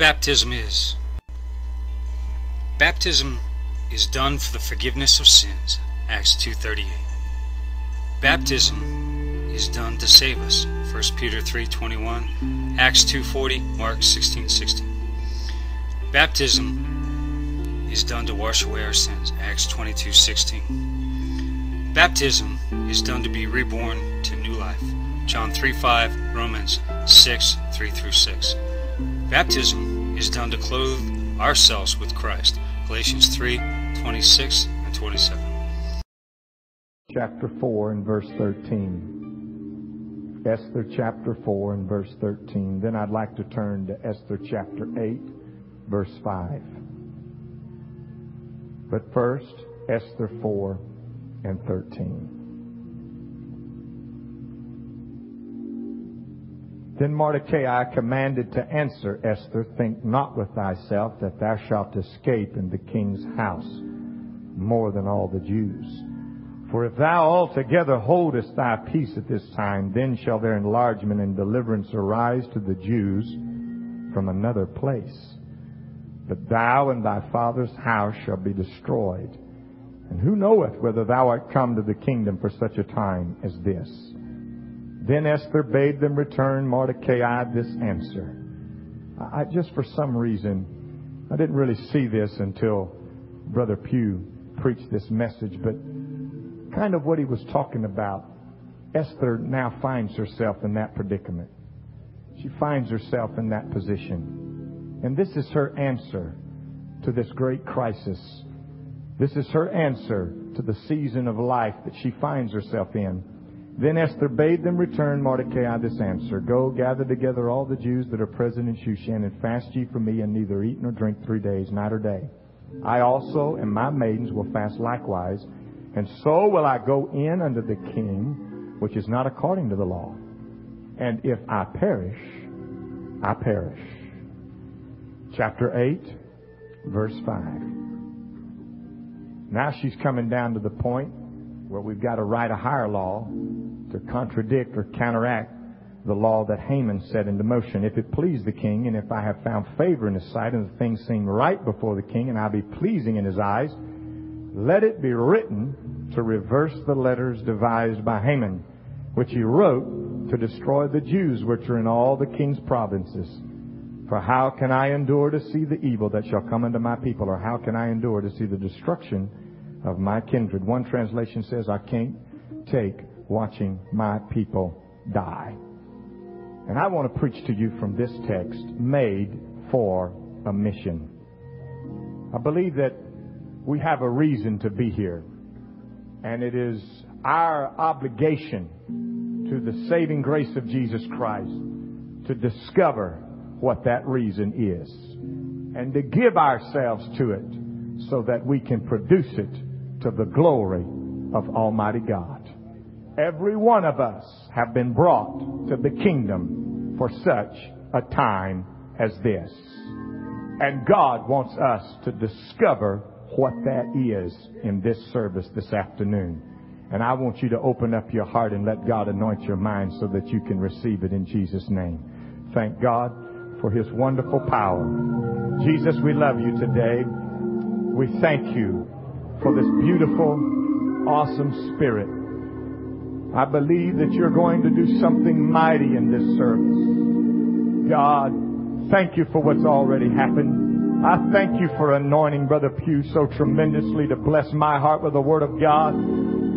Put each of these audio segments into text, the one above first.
baptism is. Baptism is done for the forgiveness of sins. Acts 2:38. Baptism is done to save us. 1 Peter 3:21, Acts 2:40, Mark 16:16. Baptism is done to wash away our sins. Acts 22:16. Baptism is done to be reborn to new life. John 3:5, Romans 6:3 through 6. Baptism is done to clothe ourselves with Christ. Galatians 3:26 and 27. Chapter 4 and verse 13. Esther chapter 4 and verse 13. Then I'd like to turn to Esther chapter 8, verse 5. But first, Esther 4 and 13. Then Mordecai commanded to answer Esther, Think not with thyself that thou shalt escape in the king's house more than all the Jews. For if thou altogether holdest thy peace at this time, then shall their enlargement and deliverance arise to the Jews from another place. But thou and thy father's house shall be destroyed. And who knoweth whether thou art come to the kingdom for such a time as this? Then Esther bade them return Mordecai this answer. I, just for some reason, I didn't really see this until Brother Pugh preached this message, but kind of what he was talking about, Esther now finds herself in that predicament. She finds herself in that position. And this is her answer to this great crisis. This is her answer to the season of life that she finds herself in. Then Esther bade them return Mordecai this answer Go, gather together all the Jews that are present in Shushan, and fast ye for me, and neither eat nor drink three days, night or day. I also and my maidens will fast likewise, and so will I go in unto the king, which is not according to the law. And if I perish, I perish. Chapter 8, verse 5. Now she's coming down to the point where we've got to write a higher law to contradict or counteract the law that Haman set into motion. If it please the king, and if I have found favor in his sight, and the things seem right before the king, and I be pleasing in his eyes, let it be written to reverse the letters devised by Haman, which he wrote to destroy the Jews which are in all the king's provinces. For how can I endure to see the evil that shall come unto my people, or how can I endure to see the destruction of my kindred. One translation says, I can't take watching my people die. And I want to preach to you from this text, made for a mission. I believe that we have a reason to be here. And it is our obligation to the saving grace of Jesus Christ to discover what that reason is and to give ourselves to it so that we can produce it to the glory of Almighty God. Every one of us have been brought to the kingdom for such a time as this. And God wants us to discover what that is in this service this afternoon. And I want you to open up your heart and let God anoint your mind so that you can receive it in Jesus' name. Thank God for His wonderful power. Jesus, we love you today. We thank you for this beautiful, awesome spirit. I believe that you're going to do something mighty in this service. God, thank you for what's already happened. I thank you for anointing Brother Pugh so tremendously to bless my heart with the Word of God.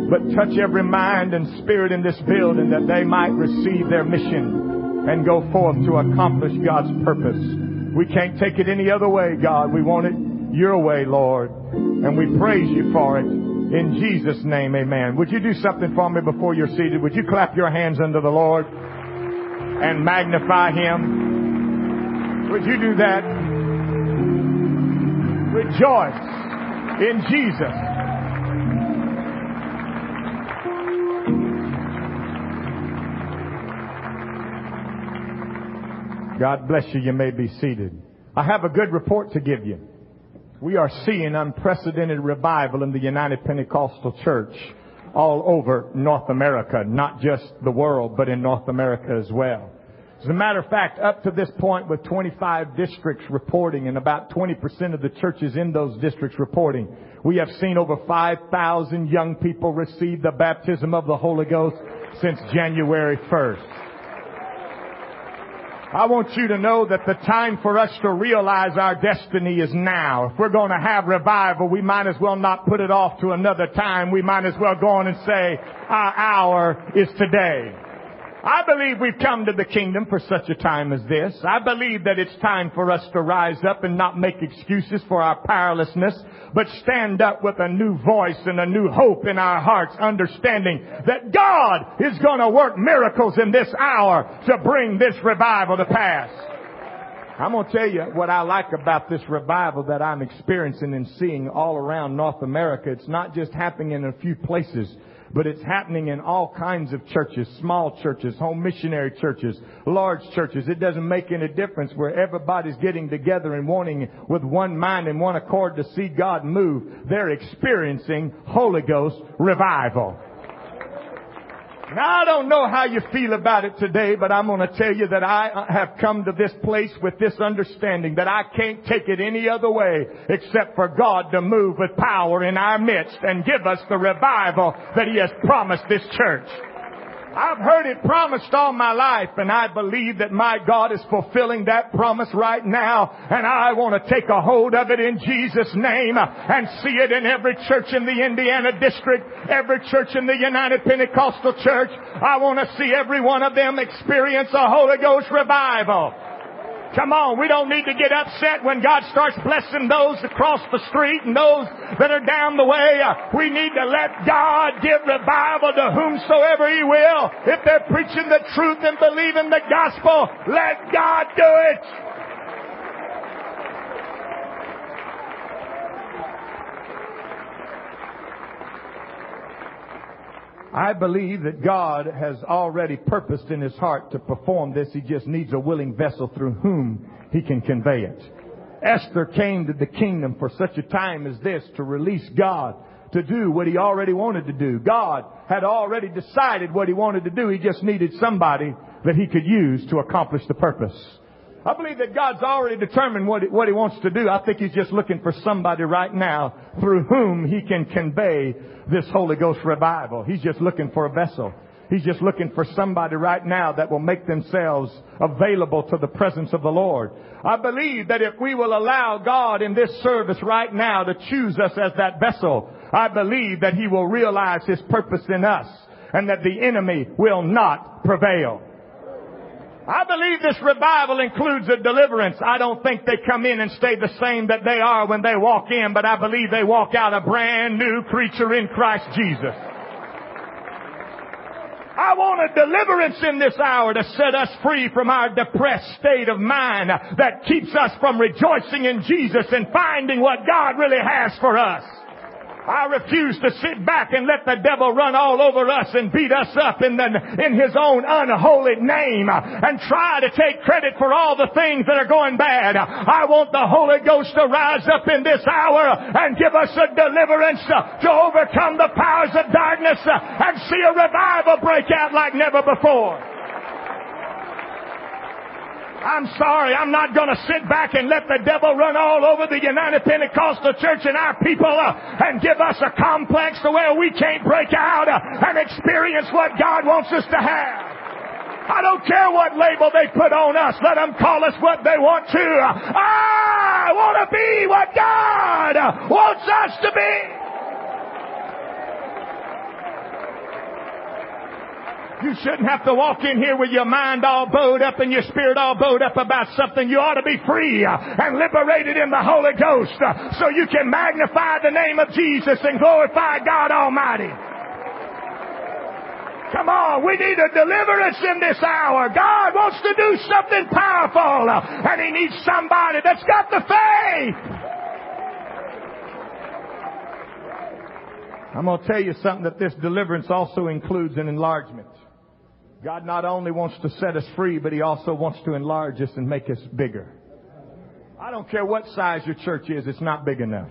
But touch every mind and spirit in this building that they might receive their mission and go forth to accomplish God's purpose. We can't take it any other way, God. We want it your way, Lord. And we praise you for it. In Jesus' name, amen. Would you do something for me before you're seated? Would you clap your hands unto the Lord and magnify Him? Would you do that? Rejoice in Jesus. God bless you. You may be seated. I have a good report to give you we are seeing unprecedented revival in the United Pentecostal Church all over North America, not just the world, but in North America as well. As a matter of fact, up to this point with 25 districts reporting and about 20% of the churches in those districts reporting, we have seen over 5,000 young people receive the baptism of the Holy Ghost since January 1st. I want you to know that the time for us to realize our destiny is now. If we're going to have revival, we might as well not put it off to another time. We might as well go on and say, our hour is today. I believe we've come to the kingdom for such a time as this. I believe that it's time for us to rise up and not make excuses for our powerlessness, but stand up with a new voice and a new hope in our hearts, understanding that God is going to work miracles in this hour to bring this revival to pass. I'm going to tell you what I like about this revival that I'm experiencing and seeing all around North America. It's not just happening in a few places but it's happening in all kinds of churches, small churches, home missionary churches, large churches. It doesn't make any difference where everybody's getting together and wanting with one mind and one accord to see God move. They're experiencing Holy Ghost revival. Now I don't know how you feel about it today, but I'm going to tell you that I uh, have come to this place with this understanding that I can't take it any other way except for God to move with power in our midst and give us the revival that He has promised this church. I've heard it promised all my life and I believe that my God is fulfilling that promise right now and I want to take a hold of it in Jesus name and see it in every church in the Indiana district, every church in the United Pentecostal Church. I want to see every one of them experience a Holy Ghost revival. Come on, we don't need to get upset when God starts blessing those across the street and those that are down the way. Uh, we need to let God give revival to whomsoever He will. If they're preaching the truth and believing the gospel, let God do it. I believe that God has already purposed in his heart to perform this. He just needs a willing vessel through whom he can convey it. Esther came to the kingdom for such a time as this to release God to do what he already wanted to do. God had already decided what he wanted to do. He just needed somebody that he could use to accomplish the purpose. I believe that God's already determined what, what He wants to do. I think He's just looking for somebody right now through whom He can convey this Holy Ghost revival. He's just looking for a vessel. He's just looking for somebody right now that will make themselves available to the presence of the Lord. I believe that if we will allow God in this service right now to choose us as that vessel, I believe that He will realize His purpose in us and that the enemy will not prevail. I believe this revival includes a deliverance. I don't think they come in and stay the same that they are when they walk in, but I believe they walk out a brand new creature in Christ Jesus. I want a deliverance in this hour to set us free from our depressed state of mind that keeps us from rejoicing in Jesus and finding what God really has for us. I refuse to sit back and let the devil run all over us and beat us up in, the, in his own unholy name and try to take credit for all the things that are going bad. I want the Holy Ghost to rise up in this hour and give us a deliverance to overcome the powers of darkness and see a revival break out like never before. I'm sorry, I'm not going to sit back and let the devil run all over the United Pentecostal Church and our people uh, and give us a complex to where we can't break out uh, and experience what God wants us to have. I don't care what label they put on us. Let them call us what they want to. I want to be what God wants us to be. You shouldn't have to walk in here with your mind all bowed up and your spirit all bowed up about something. You ought to be free and liberated in the Holy Ghost uh, so you can magnify the name of Jesus and glorify God Almighty. Come on, we need a deliverance in this hour. God wants to do something powerful uh, and He needs somebody that's got the faith. I'm going to tell you something that this deliverance also includes an enlargement. God not only wants to set us free, but He also wants to enlarge us and make us bigger. I don't care what size your church is, it's not big enough.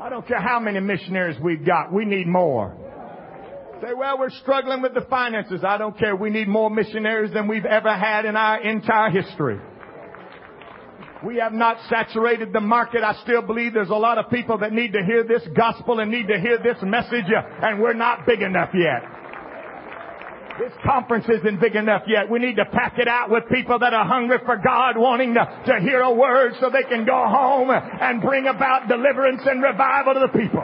I don't care how many missionaries we've got, we need more. Say, well, we're struggling with the finances. I don't care. We need more missionaries than we've ever had in our entire history. We have not saturated the market. I still believe there's a lot of people that need to hear this gospel and need to hear this message, and we're not big enough yet. This conference isn't big enough yet. We need to pack it out with people that are hungry for God, wanting to, to hear a word so they can go home and bring about deliverance and revival to the people.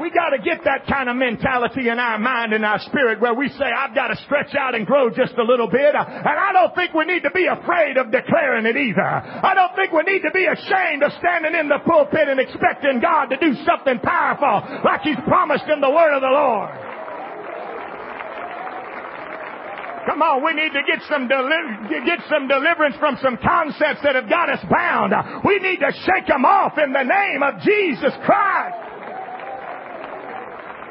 We got to get that kind of mentality in our mind and our spirit where we say, I've got to stretch out and grow just a little bit. And I don't think we need to be afraid of declaring it either. I don't think we need to be ashamed of standing in the pulpit and expecting God to do something powerful like He's promised in the Word of the Lord. Come on, we need to get some deli- get some deliverance from some concepts that have got us bound. We need to shake them off in the name of Jesus Christ.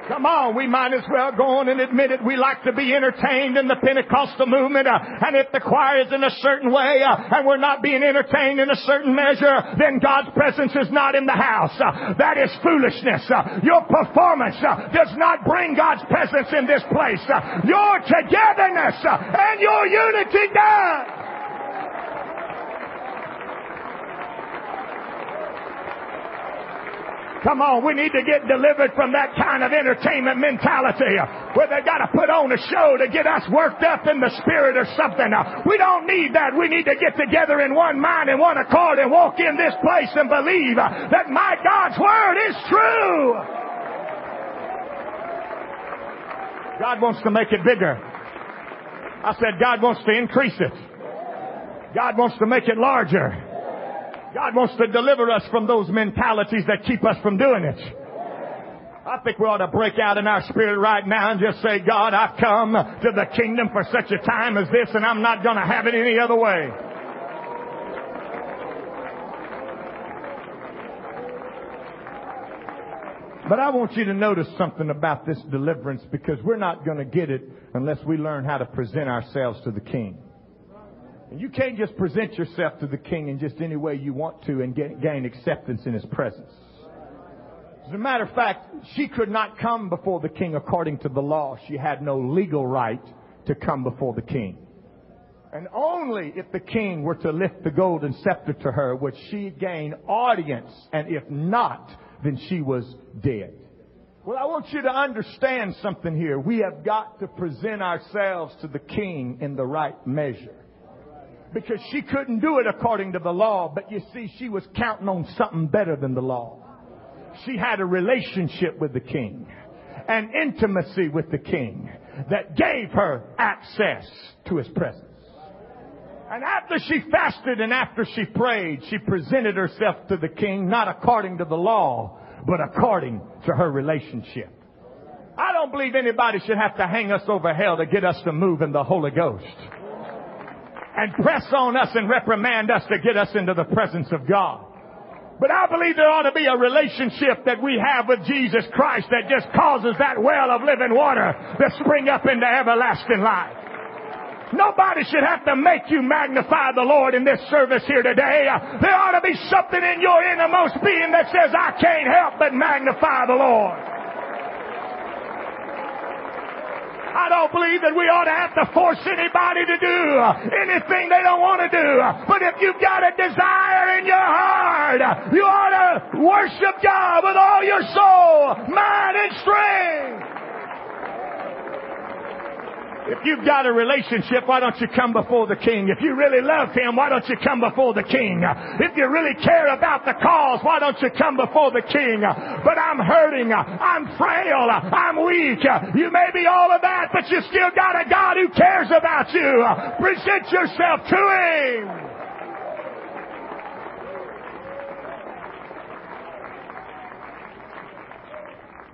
Come on, we might as well go on and admit it. We like to be entertained in the Pentecostal movement, uh, and if the choir is in a certain way, uh, and we're not being entertained in a certain measure, then God's presence is not in the house. Uh, that is foolishness. Uh, your performance uh, does not bring God's presence in this place. Uh, your togetherness and your unity does. Come on, we need to get delivered from that kind of entertainment mentality uh, where they got to put on a show to get us worked up in the spirit or something. Uh. We don't need that. We need to get together in one mind and one accord and walk in this place and believe uh, that my God's word is true. God wants to make it bigger. I said God wants to increase it. God wants to make it larger. God wants to deliver us from those mentalities that keep us from doing it. I think we ought to break out in our spirit right now and just say, God, I've come to the kingdom for such a time as this and I'm not going to have it any other way. But I want you to notice something about this deliverance because we're not going to get it unless we learn how to present ourselves to the King. And you can't just present yourself to the king in just any way you want to and get, gain acceptance in his presence. As a matter of fact, she could not come before the king according to the law. She had no legal right to come before the king. And only if the king were to lift the golden scepter to her would she gain audience, and if not, then she was dead. Well, I want you to understand something here. We have got to present ourselves to the king in the right measure because she couldn't do it according to the law. But you see, she was counting on something better than the law. She had a relationship with the king, an intimacy with the king that gave her access to his presence. And after she fasted and after she prayed, she presented herself to the king, not according to the law, but according to her relationship. I don't believe anybody should have to hang us over hell to get us to move in the Holy Ghost and press on us and reprimand us to get us into the presence of God. But I believe there ought to be a relationship that we have with Jesus Christ that just causes that well of living water to spring up into everlasting life. Nobody should have to make you magnify the Lord in this service here today. There ought to be something in your innermost being that says, I can't help but magnify the Lord. I don't believe that we ought to have to force anybody to do anything they don't want to do. But if you've got a desire in your heart, you ought to worship God with all your soul, mind, and strength. If you've got a relationship, why don't you come before the king? If you really love him, why don't you come before the king? If you really care about the cause, why don't you come before the king? But I'm hurting. I'm frail. I'm weak. You may be all of that, but you still got a God who cares about you. Present yourself to him.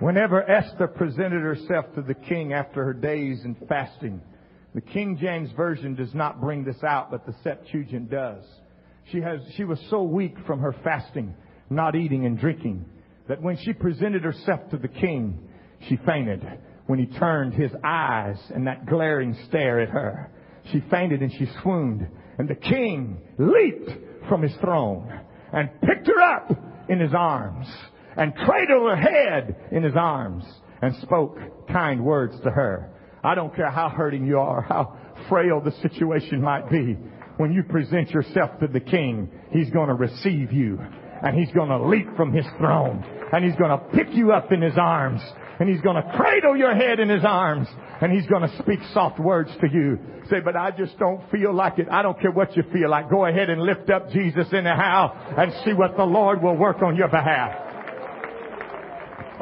Whenever Esther presented herself to the king after her days in fasting, the King James Version does not bring this out, but the Septuagint does. She has, she was so weak from her fasting, not eating and drinking, that when she presented herself to the king, she fainted. When he turned his eyes and that glaring stare at her, she fainted and she swooned. And the king leaped from his throne and picked her up in his arms and cradled her head in his arms and spoke kind words to her. I don't care how hurting you are, how frail the situation might be. When you present yourself to the king, he's going to receive you and he's going to leap from his throne and he's going to pick you up in his arms and he's going to cradle your head in his arms and he's going to speak soft words to you. Say, but I just don't feel like it. I don't care what you feel like. Go ahead and lift up Jesus in the house and see what the Lord will work on your behalf.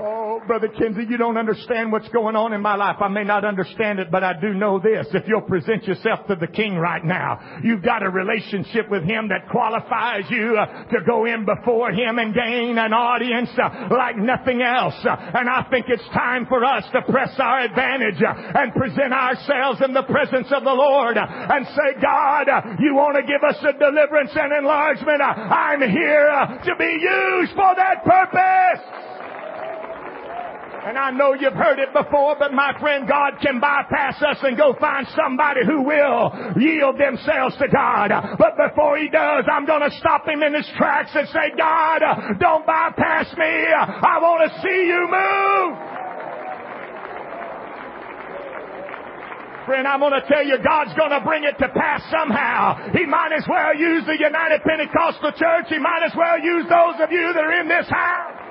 Oh, Brother Kinsey, you don't understand what's going on in my life. I may not understand it, but I do know this. If you'll present yourself to the King right now, you've got a relationship with Him that qualifies you uh, to go in before Him and gain an audience uh, like nothing else. Uh, and I think it's time for us to press our advantage uh, and present ourselves in the presence of the Lord uh, and say, God, uh, you want to give us a deliverance and enlargement. I'm here to be used for that purpose. And I know you've heard it before, but my friend, God can bypass us and go find somebody who will yield themselves to God. But before He does, I'm going to stop Him in His tracks and say, God, don't bypass me. I want to see you move. Friend, I'm going to tell you, God's going to bring it to pass somehow. He might as well use the United Pentecostal Church. He might as well use those of you that are in this house.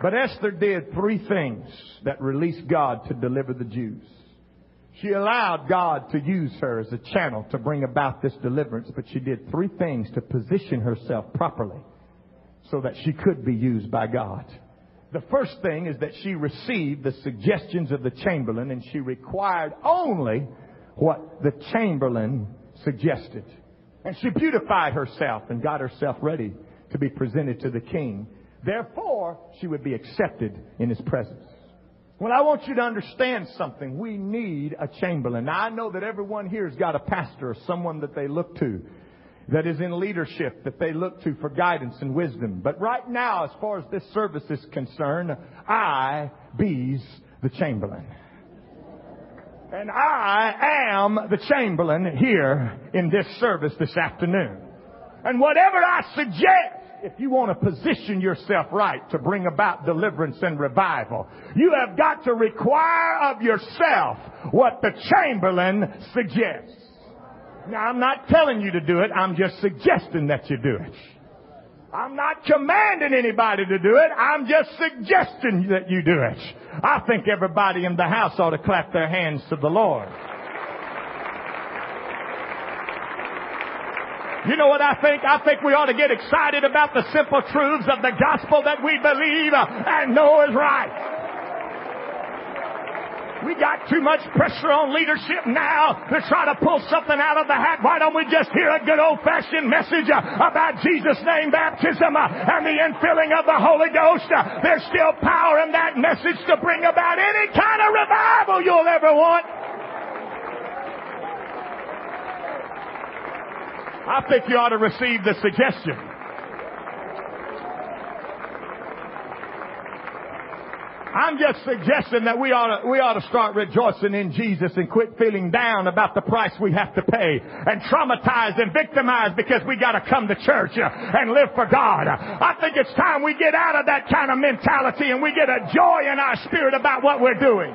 But Esther did three things that released God to deliver the Jews. She allowed God to use her as a channel to bring about this deliverance, but she did three things to position herself properly so that she could be used by God. The first thing is that she received the suggestions of the chamberlain and she required only what the chamberlain suggested. And she beautified herself and got herself ready to be presented to the king Therefore, she would be accepted in his presence. Well, I want you to understand something. We need a chamberlain. Now, I know that everyone here has got a pastor or someone that they look to that is in leadership that they look to for guidance and wisdom. But right now, as far as this service is concerned, I be's the chamberlain. And I am the chamberlain here in this service this afternoon. And whatever I suggest if you want to position yourself right to bring about deliverance and revival, you have got to require of yourself what the Chamberlain suggests. Now, I'm not telling you to do it. I'm just suggesting that you do it. I'm not commanding anybody to do it. I'm just suggesting that you do it. I think everybody in the house ought to clap their hands to the Lord. You know what I think? I think we ought to get excited about the simple truths of the gospel that we believe uh, and know is right. We got too much pressure on leadership now to try to pull something out of the hat. Why don't we just hear a good old fashioned message uh, about Jesus' name baptism uh, and the infilling of the Holy Ghost? There's still power in that message to bring about any kind of revival you'll ever want. I think you ought to receive the suggestion. I'm just suggesting that we ought, to, we ought to start rejoicing in Jesus and quit feeling down about the price we have to pay and traumatized and victimized because we got to come to church and live for God. I think it's time we get out of that kind of mentality and we get a joy in our spirit about what we're doing.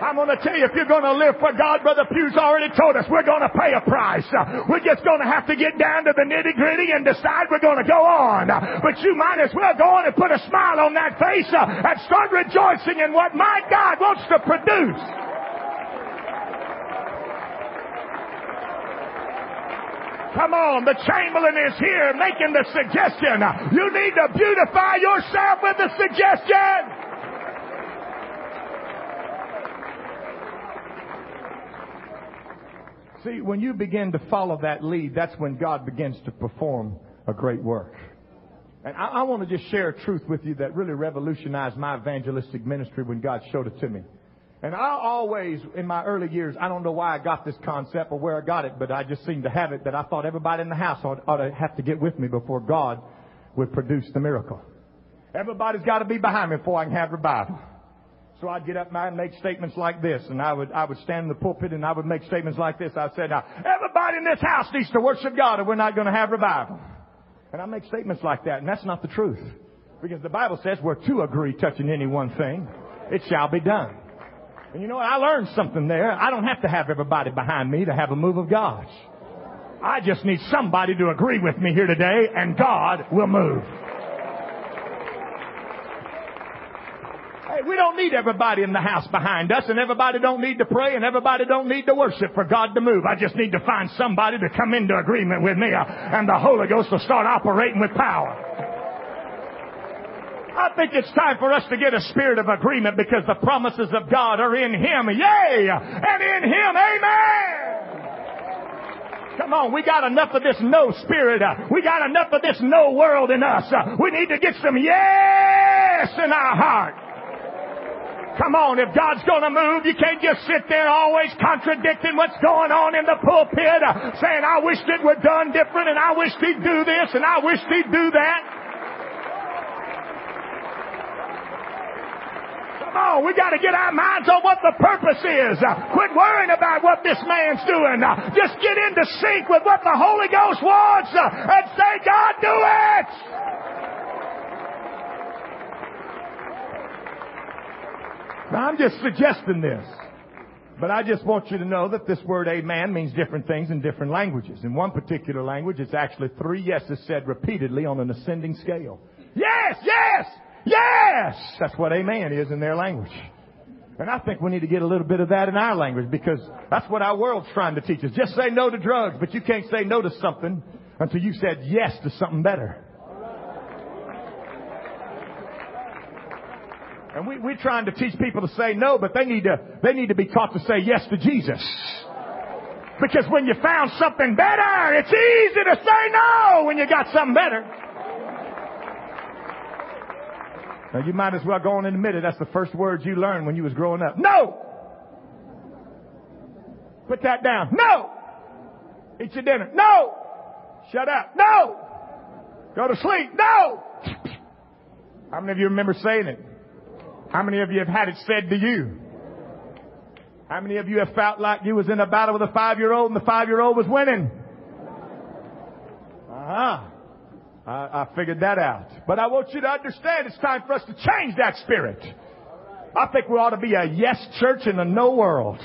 I'm going to tell you, if you're going to live for God, Brother Pugh's already told us we're going to pay a price. We're just going to have to get down to the nitty gritty and decide we're going to go on. But you might as well go on and put a smile on that face uh, and start rejoicing in what my God wants to produce. Come on, the Chamberlain is here making the suggestion. You need to beautify yourself with the suggestion. See, when you begin to follow that lead, that's when God begins to perform a great work. And I, I want to just share a truth with you that really revolutionized my evangelistic ministry when God showed it to me. And I always, in my early years, I don't know why I got this concept or where I got it, but I just seemed to have it that I thought everybody in the house ought, ought to have to get with me before God would produce the miracle. Everybody's got to be behind me before I can have revival. So I'd get up and make statements like this, and I would, I would stand in the pulpit and I would make statements like this. I said, now, everybody in this house needs to worship God or we're not going to have revival. And I make statements like that, and that's not the truth. Because the Bible says where two agree touching any one thing, it shall be done. And you know what? I learned something there. I don't have to have everybody behind me to have a move of God. I just need somebody to agree with me here today, and God will move. We don't need everybody in the house behind us, and everybody don't need to pray, and everybody don't need to worship for God to move. I just need to find somebody to come into agreement with me, uh, and the Holy Ghost will start operating with power. I think it's time for us to get a spirit of agreement because the promises of God are in Him. Yea! And in Him, amen! Come on, we got enough of this no spirit. Uh, we got enough of this no world in us. Uh, we need to get some yes in our heart. Come on, if God's gonna move, you can't just sit there always contradicting what's going on in the pulpit, uh, saying, I wish it were done different and I wish he'd do this and I wish he'd do that. Come on, we got to get our minds on what the purpose is. Uh, quit worrying about what this man's doing. Uh, just get into sync with what the Holy Ghost wants uh, and say, God, do it! Now, I'm just suggesting this. But I just want you to know that this word amen means different things in different languages. In one particular language, it's actually three yeses said repeatedly on an ascending scale. Yes, yes, Yes! That's what amen is in their language. And I think we need to get a little bit of that in our language because that's what our world's trying to teach us. Just say no to drugs, but you can't say no to something until you've said yes to something better. And we, we're trying to teach people to say no, but they need to, they need to be taught to say yes to Jesus. Because when you found something better, it's easy to say no when you got something better. Now you might as well go on and admit it. That's the first words you learned when you was growing up. No! Put that down. No! Eat your dinner. No! Shut up. No! Go to sleep. No! How many of you remember saying it? How many of you have had it said to you? How many of you have felt like you was in a battle with a five-year-old and the five-year-old was winning? Uh-huh. I, I figured that out. But I want you to understand it's time for us to change that spirit. I think we ought to be a yes church in a no world.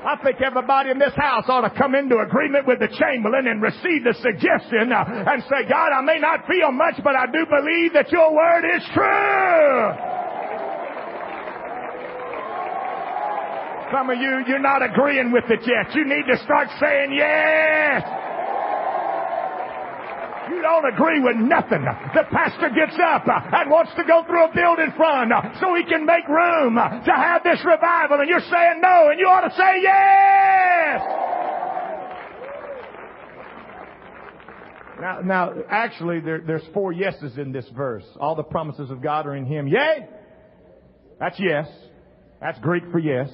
I think everybody in this house ought to come into agreement with the Chamberlain and receive the suggestion uh, and say, God, I may not feel much, but I do believe that your word is true. Some of you, you're not agreeing with it yet. You need to start saying yes. You don't agree with nothing. The pastor gets up and wants to go through a building front so he can make room to have this revival and you're saying no and you ought to say yes. Now, now actually, there, there's four yeses in this verse. All the promises of God are in Him. Yea! That's yes. That's Greek for yes.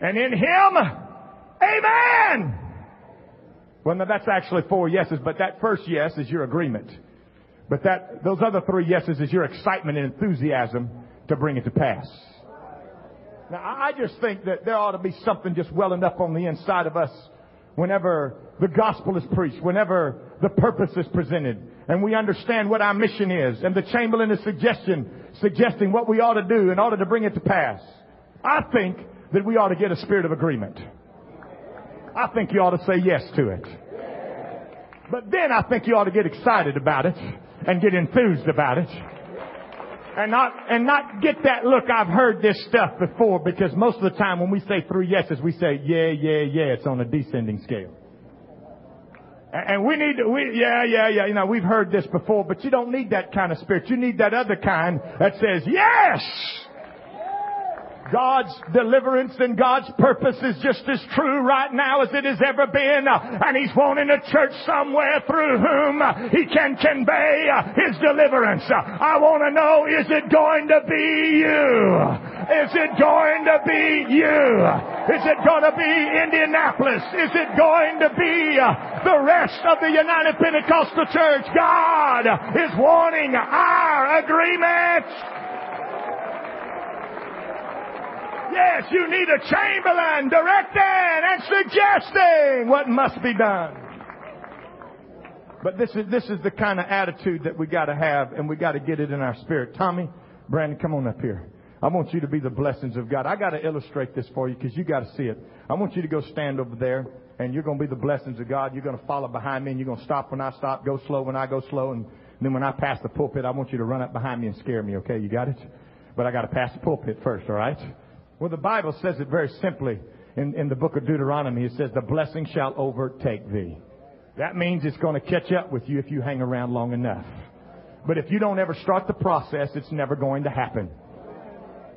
And in Him, Amen! Well, that's actually four yeses, but that first yes is your agreement. But that, those other three yeses is your excitement and enthusiasm to bring it to pass. Now, I just think that there ought to be something just welling up on the inside of us whenever the gospel is preached, whenever the purpose is presented, and we understand what our mission is, and the Chamberlain is suggestion, suggesting what we ought to do in order to bring it to pass. I think that we ought to get a spirit of agreement. I think you ought to say yes to it. But then I think you ought to get excited about it and get enthused about it. And not, and not get that look, I've heard this stuff before because most of the time when we say three yeses, we say, yeah, yeah, yeah, it's on a descending scale. And we need to, we, yeah, yeah, yeah, you know, we've heard this before, but you don't need that kind of spirit. You need that other kind that says, yes! God's deliverance and God's purpose is just as true right now as it has ever been. And He's wanting a church somewhere through whom He can convey His deliverance. I want to know, is it going to be you? Is it going to be you? Is it going to be Indianapolis? Is it going to be the rest of the United Pentecostal Church? God is wanting our agreement. Yes, you need a chamberlain directing and suggesting what must be done. But this is, this is the kind of attitude that we gotta have and we gotta get it in our spirit. Tommy, Brandon, come on up here. I want you to be the blessings of God. I gotta illustrate this for you because you gotta see it. I want you to go stand over there and you're gonna be the blessings of God. You're gonna follow behind me and you're gonna stop when I stop, go slow when I go slow, and then when I pass the pulpit, I want you to run up behind me and scare me, okay? You got it? But I gotta pass the pulpit first, alright? Well, the Bible says it very simply in, in the book of Deuteronomy. It says, the blessing shall overtake thee. That means it's going to catch up with you if you hang around long enough. But if you don't ever start the process, it's never going to happen.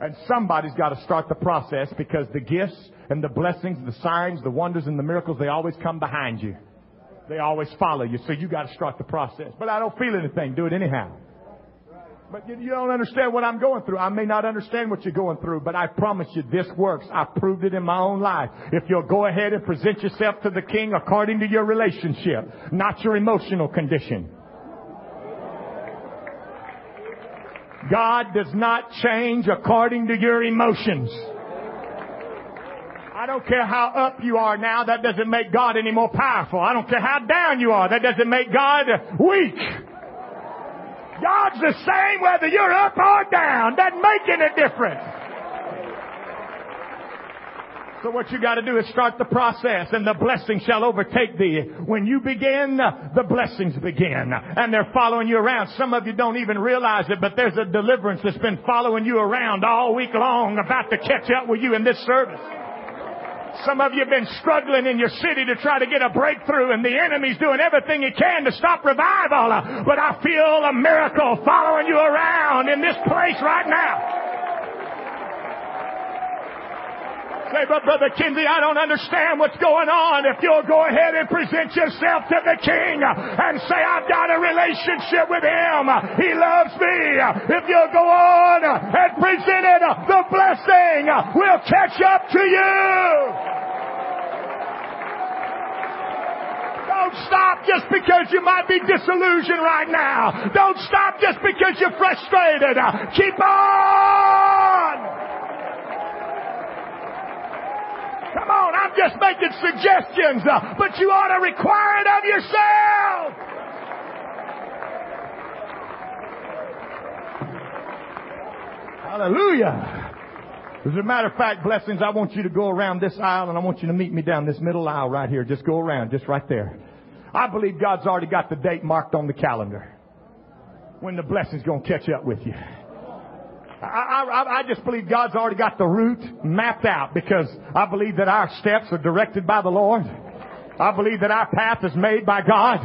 And somebody's got to start the process because the gifts and the blessings, the signs, the wonders and the miracles, they always come behind you. They always follow you. So you got to start the process. But I don't feel anything. Do it anyhow. But you don't understand what I'm going through. I may not understand what you're going through, but I promise you this works. I proved it in my own life. If you'll go ahead and present yourself to the king according to your relationship, not your emotional condition. God does not change according to your emotions. I don't care how up you are now, that doesn't make God any more powerful. I don't care how down you are, that doesn't make God weak. God's the same whether you're up or down. Doesn't make any difference. So what you got to do is start the process and the blessing shall overtake thee. When you begin, the blessings begin. And they're following you around. Some of you don't even realize it, but there's a deliverance that's been following you around all week long about to catch up with you in this service. Some of you have been struggling in your city to try to get a breakthrough and the enemy's doing everything he can to stop revival. But I feel a miracle following you around in this place right now. Say, but Brother Kinsey, I don't understand what's going on. If you'll go ahead and present yourself to the King and say, I've got a relationship with Him. He loves me. If you'll go on and present it, the blessing will catch up to you. Don't stop just because you might be disillusioned right now. Don't stop just because you're frustrated. Keep on! Come on, I'm just making suggestions, uh, but you ought to require it of yourself. Hallelujah. As a matter of fact, blessings, I want you to go around this aisle and I want you to meet me down this middle aisle right here. Just go around, just right there. I believe God's already got the date marked on the calendar when the blessing's going to catch up with you. I, I, I just believe God's already got the route mapped out because I believe that our steps are directed by the Lord. I believe that our path is made by God.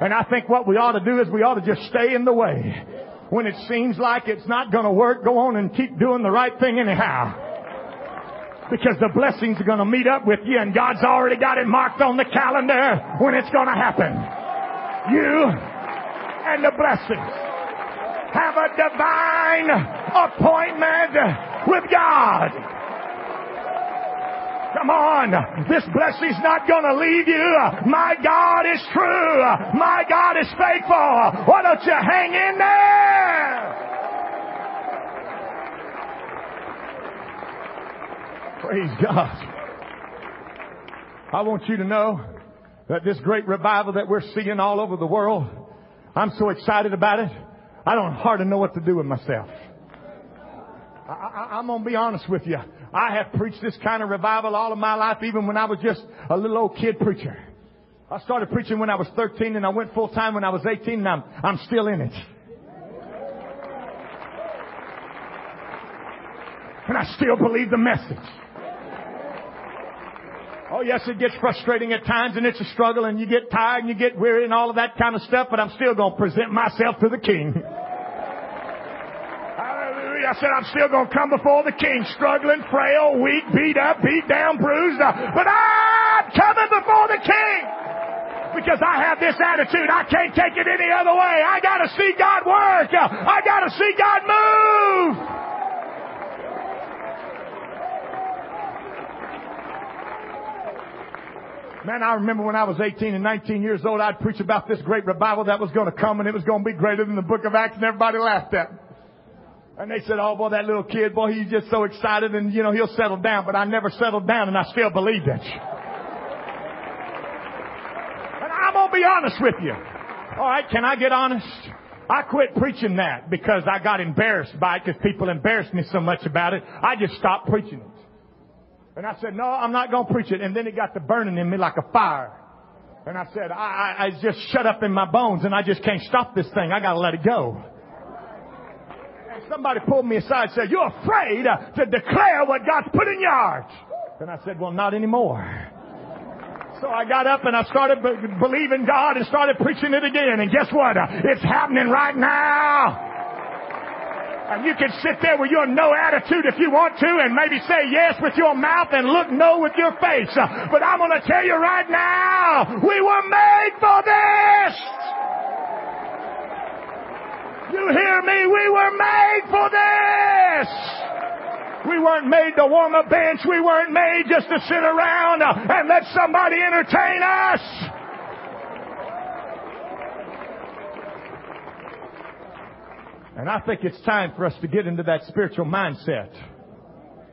And I think what we ought to do is we ought to just stay in the way. When it seems like it's not going to work, go on and keep doing the right thing anyhow. Because the blessings are going to meet up with you and God's already got it marked on the calendar when it's going to happen. You and the blessings have a divine appointment with God. Come on. This blessing's not gonna leave you. My God is true. My God is faithful. Why don't you hang in there? Praise God. I want you to know that this great revival that we're seeing all over the world, I'm so excited about it. I don't hardly know what to do with myself. I, am going to be honest with you. I have preached this kind of revival all of my life, even when I was just a little old kid preacher. I started preaching when I was 13 and I went full time when I was 18 and I'm, I'm still in it. And I still believe the message. Oh yes, it gets frustrating at times and it's a struggle and you get tired and you get weary and all of that kind of stuff, but I'm still going to present myself to the King. Hallelujah. I said I'm still going to come before the King, struggling, frail, weak, beat up, beat down, bruised, uh, but I'm coming before the King because I have this attitude. I can't take it any other way. I gotta see God work. I gotta see God move. Man, I remember when I was 18 and 19 years old, I'd preach about this great revival that was going to come and it was going to be greater than the book of Acts and everybody laughed at me. And they said, oh boy, that little kid, boy, he's just so excited and you know, he'll settle down, but I never settled down and I still believe that. And I'm going to be honest with you. Alright, can I get honest? I quit preaching that because I got embarrassed by it because people embarrassed me so much about it. I just stopped preaching it. And I said, no, I'm not going to preach it. And then it got to burning in me like a fire. And I said, I, I, I just shut up in my bones and I just can't stop this thing. I got to let it go. And somebody pulled me aside and said, you're afraid to declare what God's put in your heart. And I said, well, not anymore. So I got up and I started believing God and started preaching it again. And guess what? It's happening right now. And you can sit there with your no attitude if you want to and maybe say yes with your mouth and look no with your face. But I'm going to tell you right now, we were made for this. You hear me? We were made for this. We weren't made to warm a bench. We weren't made just to sit around and let somebody entertain us. And I think it's time for us to get into that spiritual mindset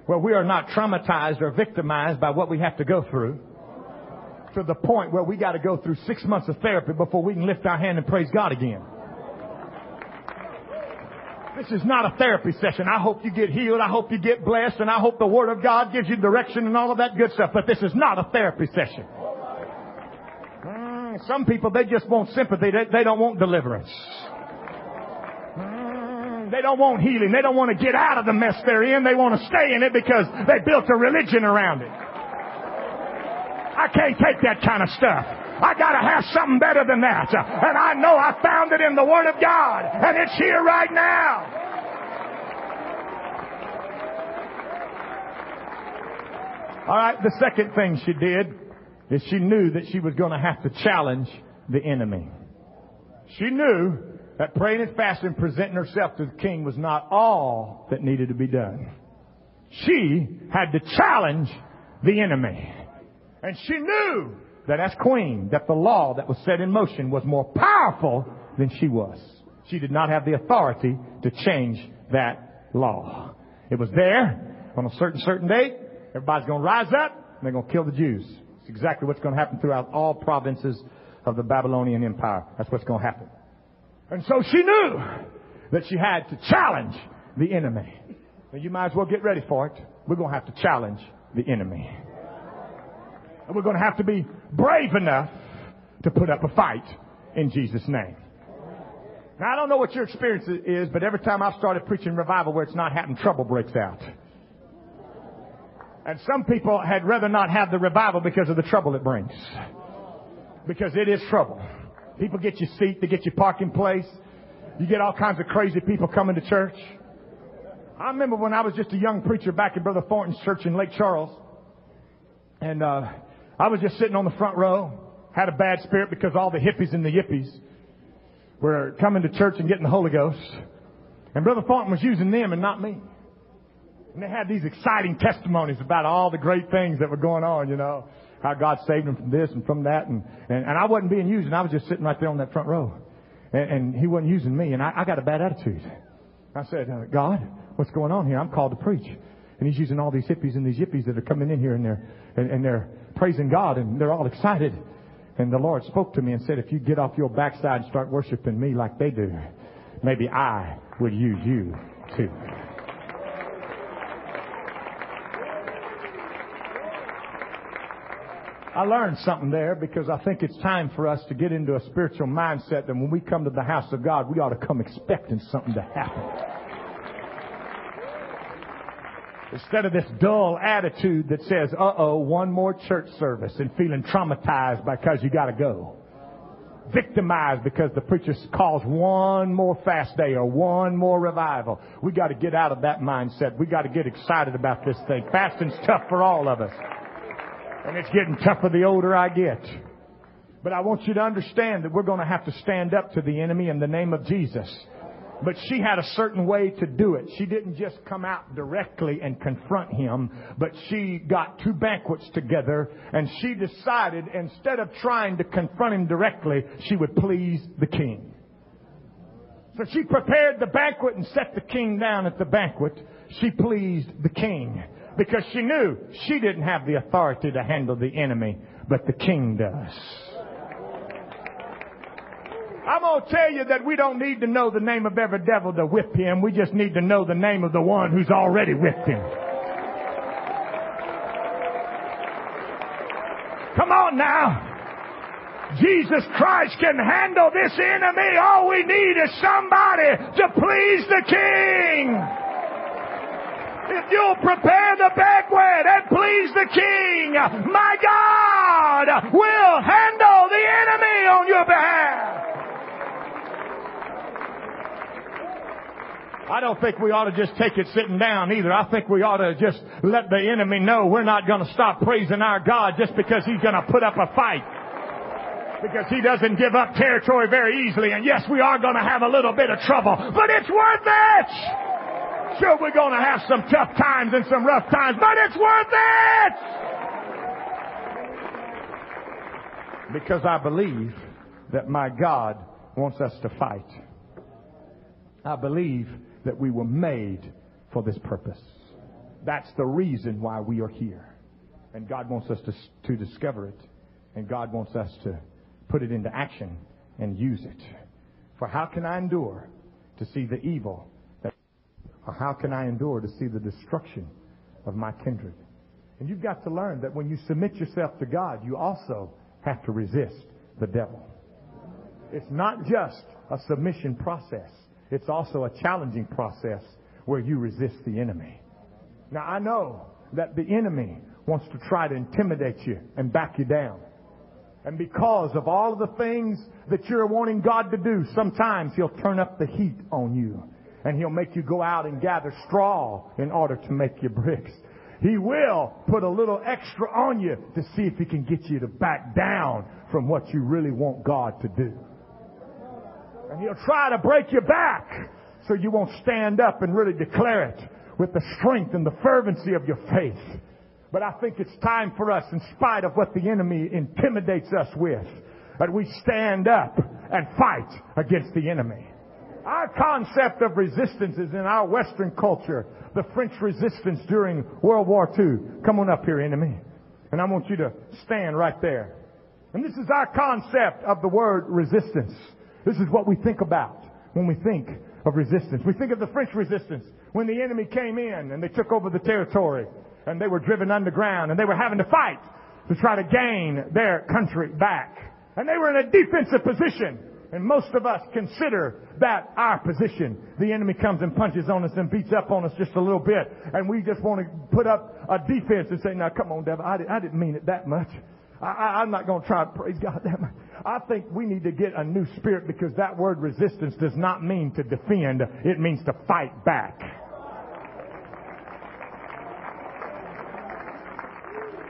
where we are not traumatized or victimized by what we have to go through to the point where we got to go through six months of therapy before we can lift our hand and praise God again. This is not a therapy session. I hope you get healed. I hope you get blessed. And I hope the Word of God gives you direction and all of that good stuff. But this is not a therapy session. Mm, some people, they just want sympathy. They, they don't want deliverance. They don't want healing. They don't want to get out of the mess they're in. They want to stay in it because they built a religion around it. I can't take that kind of stuff. I gotta have something better than that. And I know I found it in the Word of God. And it's here right now. Alright, the second thing she did is she knew that she was gonna have to challenge the enemy. She knew that praying and fasting, presenting herself to the king was not all that needed to be done. She had to challenge the enemy. And she knew that as queen, that the law that was set in motion was more powerful than she was. She did not have the authority to change that law. It was there on a certain, certain date. Everybody's going to rise up and they're going to kill the Jews. It's exactly what's going to happen throughout all provinces of the Babylonian Empire. That's what's going to happen. And so she knew that she had to challenge the enemy. And you might as well get ready for it. We're going to have to challenge the enemy. And we're going to have to be brave enough to put up a fight in Jesus' name. Now, I don't know what your experience is, but every time I've started preaching revival where it's not happening, trouble breaks out. And some people had rather not have the revival because of the trouble it brings. Because it is trouble. People get your seat, they get your parking place. You get all kinds of crazy people coming to church. I remember when I was just a young preacher back in Brother Thornton's church in Lake Charles. And, uh, I was just sitting on the front row, had a bad spirit because all the hippies and the yippies were coming to church and getting the Holy Ghost. And Brother Thornton was using them and not me. And they had these exciting testimonies about all the great things that were going on, you know how God saved him from this and from that. And, and, and I wasn't being used, and I was just sitting right there on that front row. And, and he wasn't using me, and I, I got a bad attitude. I said, uh, God, what's going on here? I'm called to preach. And he's using all these hippies and these yippies that are coming in here and they're, and, and they're praising God and they're all excited. And the Lord spoke to me and said, if you get off your backside and start worshiping me like they do, maybe I will use you too. I learned something there because I think it's time for us to get into a spiritual mindset that when we come to the house of God, we ought to come expecting something to happen. Instead of this dull attitude that says, uh oh, one more church service and feeling traumatized because you gotta go. Victimized because the preacher calls one more fast day or one more revival. We gotta get out of that mindset. We gotta get excited about this thing. Fasting's tough for all of us. And it's getting tougher the older I get. But I want you to understand that we're going to have to stand up to the enemy in the name of Jesus. But she had a certain way to do it. She didn't just come out directly and confront him, but she got two banquets together and she decided instead of trying to confront him directly, she would please the king. So she prepared the banquet and set the king down at the banquet. She pleased the king because she knew she didn't have the authority to handle the enemy, but the king does. I'm going to tell you that we don't need to know the name of every devil to whip him. We just need to know the name of the one who's already whipped him. Come on now. Jesus Christ can handle this enemy. All we need is somebody to please the King. If you'll prepare the banquet and please the King, my God will handle the enemy on your behalf. I don't think we ought to just take it sitting down either. I think we ought to just let the enemy know we're not going to stop praising our God just because he's going to put up a fight. Because he doesn't give up territory very easily. And yes, we are going to have a little bit of trouble, but it's worth it! Sure, we're going to have some tough times and some rough times, but it's worth it! Because I believe that my God wants us to fight. I believe that we were made for this purpose. That's the reason why we are here. And God wants us to, to discover it. And God wants us to put it into action and use it. For how can I endure to see the evil or how can I endure to see the destruction of my kindred? And you've got to learn that when you submit yourself to God, you also have to resist the devil. It's not just a submission process. It's also a challenging process where you resist the enemy. Now I know that the enemy wants to try to intimidate you and back you down. And because of all of the things that you're wanting God to do, sometimes He'll turn up the heat on you. And He'll make you go out and gather straw in order to make your bricks. He will put a little extra on you to see if He can get you to back down from what you really want God to do. And he'll try to break your back so you won't stand up and really declare it with the strength and the fervency of your faith. But I think it's time for us, in spite of what the enemy intimidates us with, that we stand up and fight against the enemy. Our concept of resistance is in our Western culture, the French resistance during World War II. Come on up here, enemy. And I want you to stand right there. And this is our concept of the word resistance. This is what we think about when we think of resistance. We think of the French resistance when the enemy came in and they took over the territory and they were driven underground and they were having to fight to try to gain their country back. And they were in a defensive position. And most of us consider that our position. The enemy comes and punches on us and beats up on us just a little bit. And we just want to put up a defense and say, now come on, devil, I, I didn't mean it that much. I, am not going to try to praise God that much. I think we need to get a new spirit because that word resistance does not mean to defend. It means to fight back.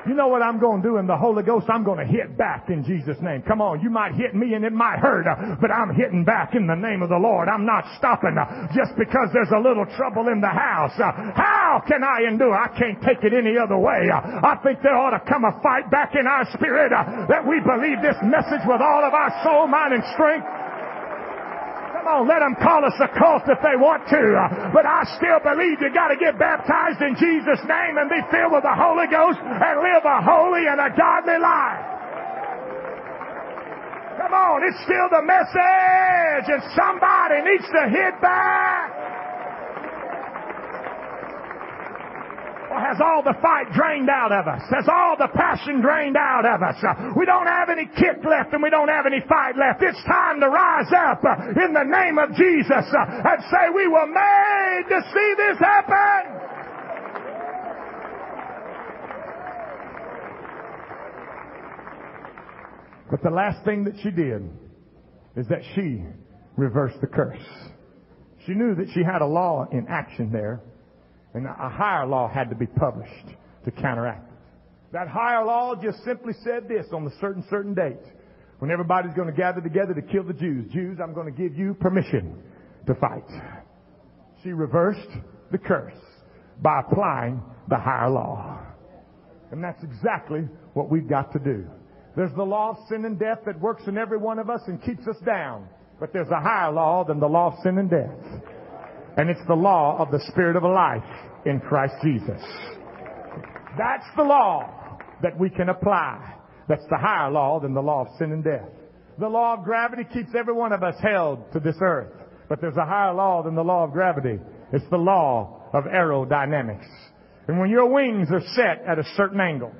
You know what I'm going to do in the Holy Ghost? I'm going to hit back in Jesus' name. Come on, you might hit me and it might hurt, but I'm hitting back in the name of the Lord. I'm not stopping just because there's a little trouble in the house. How can I endure? I can't take it any other way. I think there ought to come a fight back in our spirit that we believe this message with all of our soul, mind, and strength. Come on, let them call us a cult if they want to. But I still believe you got to get baptized in Jesus' name and be filled with the Holy Ghost and live a holy and a godly life. Come on, it's still the message and somebody needs to hit back. Has all the fight drained out of us? Has all the passion drained out of us? We don't have any kick left and we don't have any fight left. It's time to rise up in the name of Jesus and say we were made to see this happen. But the last thing that she did is that she reversed the curse. She knew that she had a law in action there and a higher law had to be published to counteract it. That higher law just simply said this on a certain, certain date. When everybody's going to gather together to kill the Jews. Jews, I'm going to give you permission to fight. She reversed the curse by applying the higher law. And that's exactly what we've got to do. There's the law of sin and death that works in every one of us and keeps us down. But there's a higher law than the law of sin and death. And it's the law of the spirit of life in Christ Jesus. That's the law that we can apply. That's the higher law than the law of sin and death. The law of gravity keeps every one of us held to this earth. But there's a higher law than the law of gravity. It's the law of aerodynamics. And when your wings are set at a certain angle,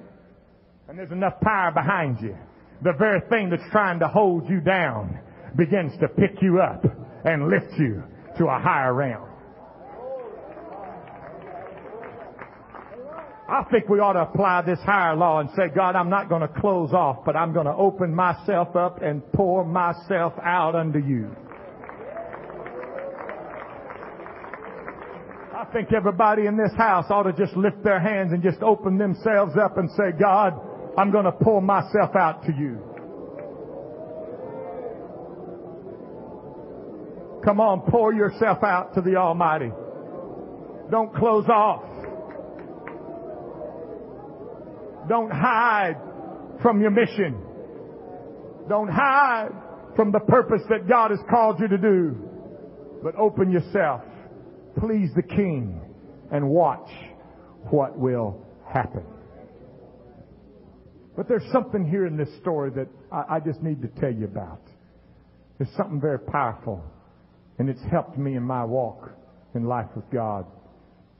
and there's enough power behind you, the very thing that's trying to hold you down begins to pick you up and lift you to a higher realm. I think we ought to apply this higher law and say, God, I'm not going to close off, but I'm going to open myself up and pour myself out unto you. I think everybody in this house ought to just lift their hands and just open themselves up and say, God, I'm going to pour myself out to you. Come on, pour yourself out to the Almighty. Don't close off. Don't hide from your mission. Don't hide from the purpose that God has called you to do. But open yourself. Please the King and watch what will happen. But there's something here in this story that I, I just need to tell you about. There's something very powerful, and it's helped me in my walk in life with God,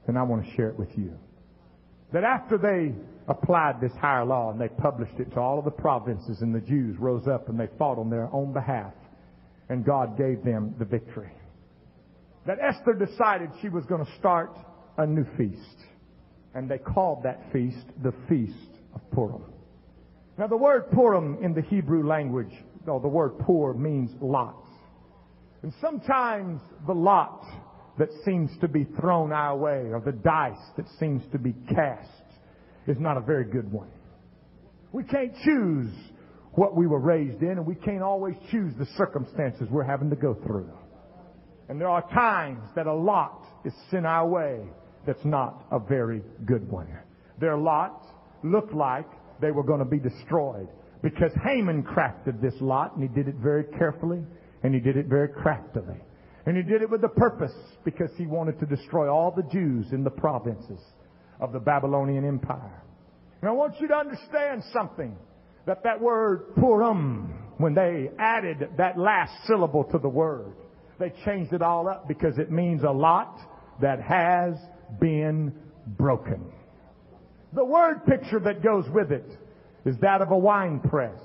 and I want to share it with you. That after they applied this higher law and they published it to all of the provinces, and the Jews rose up and they fought on their own behalf, and God gave them the victory. That Esther decided she was going to start a new feast, and they called that feast the Feast of Purim. Now, the word Purim in the Hebrew language, or the word Pur, means lots. And sometimes the lot that seems to be thrown our way, or the dice that seems to be cast, is not a very good one. We can't choose what we were raised in, and we can't always choose the circumstances we're having to go through. And there are times that a lot is sent our way that's not a very good one. Their lot looked like they were going to be destroyed. Because Haman crafted this lot, and he did it very carefully, and he did it very craftily. And he did it with a purpose, because he wanted to destroy all the Jews in the provinces of the Babylonian Empire. And I want you to understand something, that that word Purim, when they added that last syllable to the word, they changed it all up because it means a lot that has been broken. The word picture that goes with it is that of a wine press,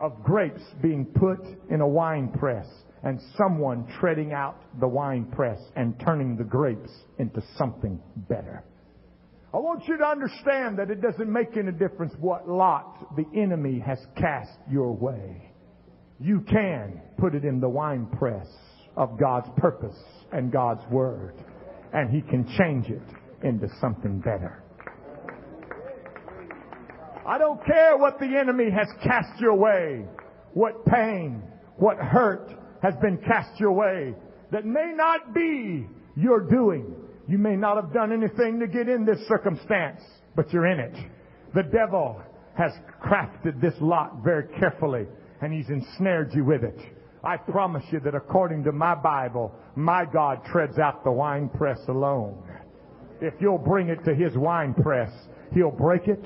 of grapes being put in a wine press, and someone treading out the wine press and turning the grapes into something better. I want you to understand that it doesn't make any difference what lot the enemy has cast your way. You can put it in the wine press of God's purpose and God's word, and He can change it into something better. I don't care what the enemy has cast your way, what pain, what hurt has been cast your way that may not be your doing. You may not have done anything to get in this circumstance, but you're in it. The devil has crafted this lot very carefully and he's ensnared you with it. I promise you that according to my Bible, my God treads out the wine press alone. If you'll bring it to his wine press, he'll break it,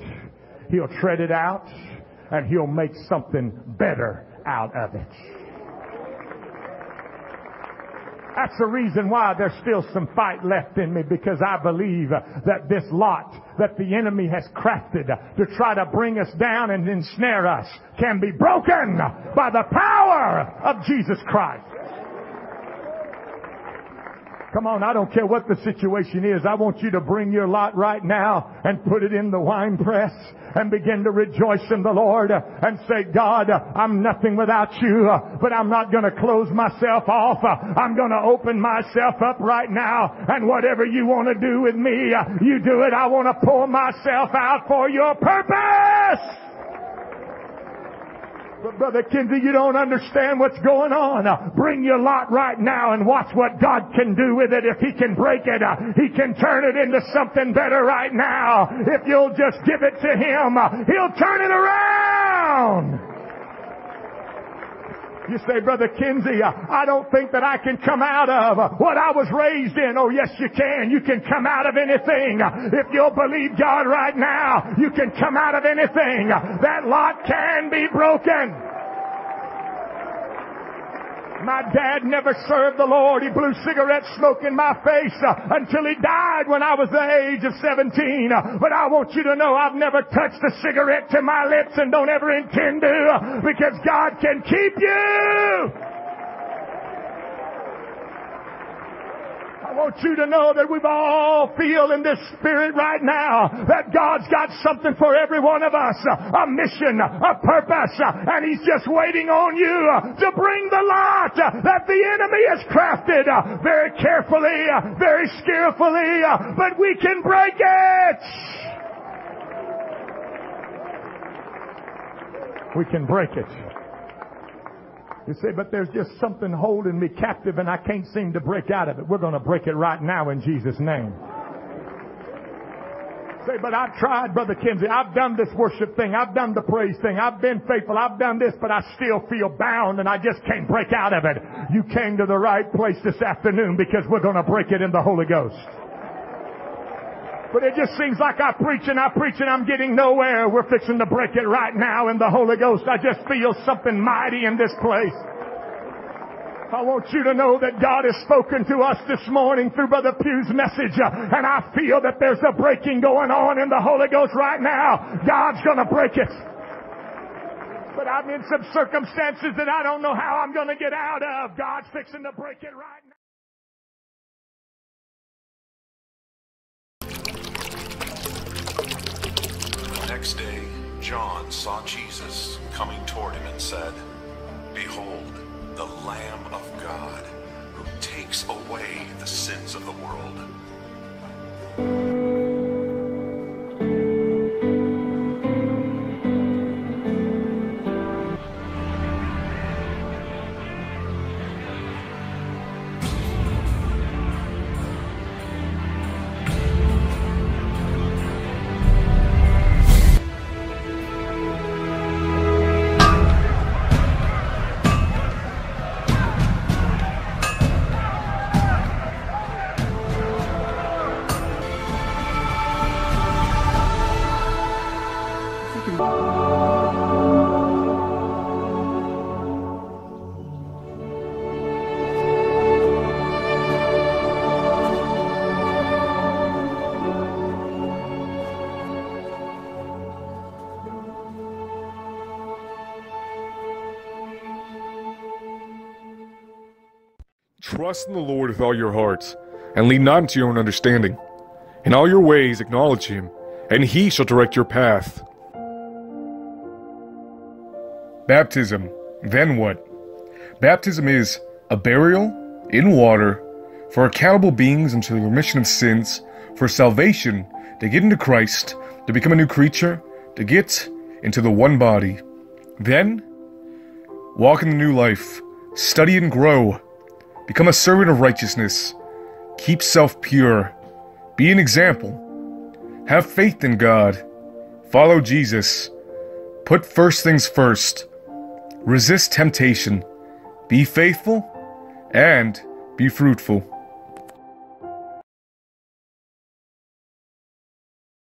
He'll tread it out and he'll make something better out of it. That's the reason why there's still some fight left in me because I believe that this lot that the enemy has crafted to try to bring us down and ensnare us can be broken by the power of Jesus Christ. Come on, I don't care what the situation is. I want you to bring your lot right now and put it in the wine press and begin to rejoice in the Lord and say, God, I'm nothing without you, but I'm not going to close myself off. I'm going to open myself up right now and whatever you want to do with me, you do it. I want to pour myself out for your purpose. But Brother Kinsey, you don't understand what's going on. Uh, bring your lot right now and watch what God can do with it. If He can break it, uh, He can turn it into something better right now. If you'll just give it to Him, uh, He'll turn it around. You say, Brother Kinsey, uh, I don't think that I can come out of what I was raised in. Oh, yes, you can. You can come out of anything. If you'll believe God right now, you can come out of anything. That lot can be broken. My dad never served the Lord. He blew cigarette smoke in my face uh, until he died when I was the age of 17. Uh, but I want you to know I've never touched a cigarette to my lips and don't ever intend to because God can keep you. I want you to know that we all feel in this spirit right now that God's got something for every one of us, a mission, a purpose, and He's just waiting on you to bring the lot that the enemy has crafted very carefully, very skillfully, but we can break it. We can break it. You say, but there's just something holding me captive and I can't seem to break out of it. We're going to break it right now in Jesus' name. Say, but I've tried, Brother Kinsey. I've done this worship thing. I've done the praise thing. I've been faithful. I've done this, but I still feel bound and I just can't break out of it. You came to the right place this afternoon because we're going to break it in the Holy Ghost. But it just seems like I preach and I preach and I'm getting nowhere. We're fixing to break it right now in the Holy Ghost. I just feel something mighty in this place. I want you to know that God has spoken to us this morning through Brother Pugh's message, uh, and I feel that there's a breaking going on in the Holy Ghost right now. God's gonna break it. But I'm in some circumstances that I don't know how I'm gonna get out of. God's fixing to break it right now. Next day, John saw Jesus coming toward him and said, Behold, the Lamb of God, who takes away the sins of the world. Trust in the Lord with all your hearts, and lean not into your own understanding. In all your ways acknowledge him, and he shall direct your path. Baptism, then what? Baptism is a burial in water for accountable beings unto the remission of sins, for salvation, to get into Christ, to become a new creature, to get into the one body. Then, walk in the new life, study and grow, become a servant of righteousness, keep self pure, be an example, have faith in God, follow Jesus, put first things first, resist temptation, be faithful, and be fruitful.